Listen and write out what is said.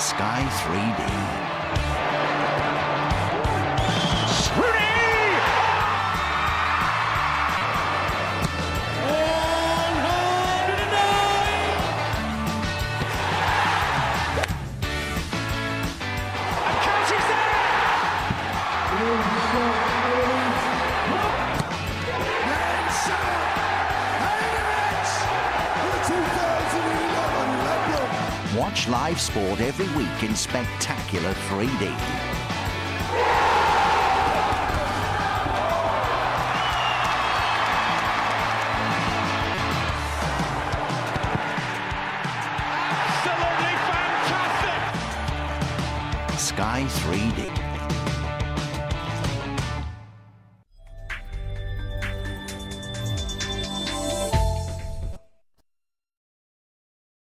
Sky 3D. Watch live sport every week in spectacular 3D. Absolutely fantastic! Sky 3D.